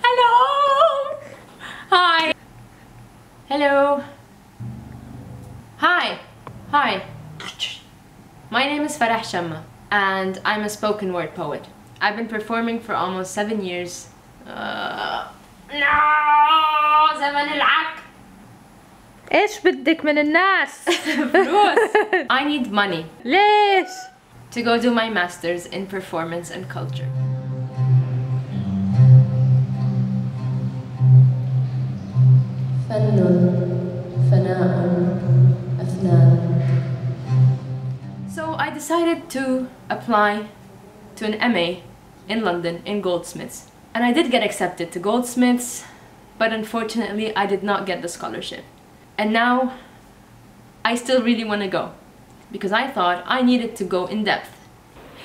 Hello! Hi! Hello! Hi! Hi! My name is Farah Chamma and I'm a spoken word poet. I've been performing for almost seven years. Uh, no! زمن ايش بدك من الناس؟ فلوس! I need money. ليش؟ To go do my masters in performance and culture. فن فناء أفنان So I decided to apply to an MA in London in Goldsmiths. And I did get accepted to Goldsmiths, but unfortunately I did not get the scholarship. And now I still really want to go because I thought I needed to go in depth.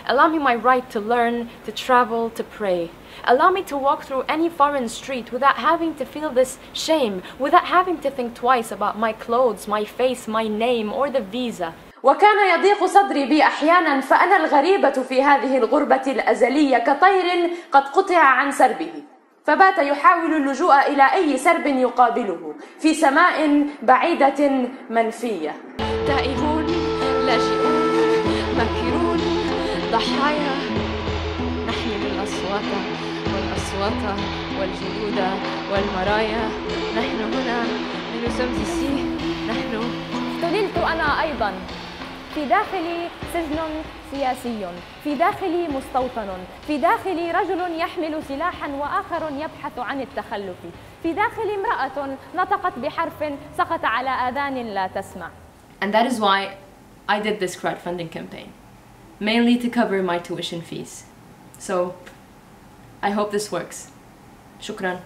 Allow me my right to learn, to travel, to pray. Allow me to walk through any foreign street without having to feel this shame, without having to think twice about my clothes, my face, my name, or the visa. وكان يضيق صدري بي احيانا فانا الغريبه في هذه الغربه الازليه كطير قد قطع عن سربه فبات يحاول اللجوء الى اي سرب يقابله في سماء بعيده منفيه تائهون نحمل الأصوات والأصوات والجلود والمرايا. نحن هنا لنسمسسي نحن. اختللت أنا أيضا. في داخلي سجن سياسي. في داخلي مستوطن. في داخلي رجل يحمل سلاحا وآخر يبحث عن التخلف. في داخلي امرأة نطقت بحرف سقط على آذان لا تسمع. And that is why I did this crowdfunding campaign, mainly to cover my tuition fees. So I hope this works. Shukran.